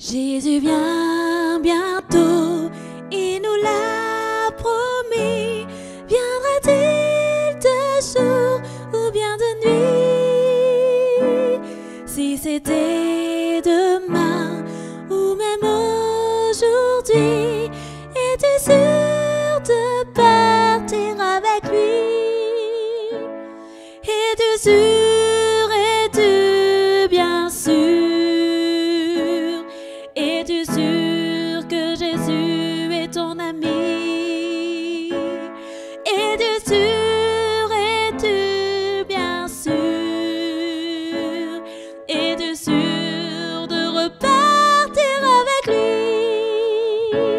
Jésus vient bientôt, il nous l'a promis. Viendra-t-il de jour ou bien de nuit? Si c'était demain ou même aujourd'hui, es-tu sûr de partir avec lui? Es-tu sûr es sûr? Es-tu bien sûr? Es-tu sûr de repartir avec lui?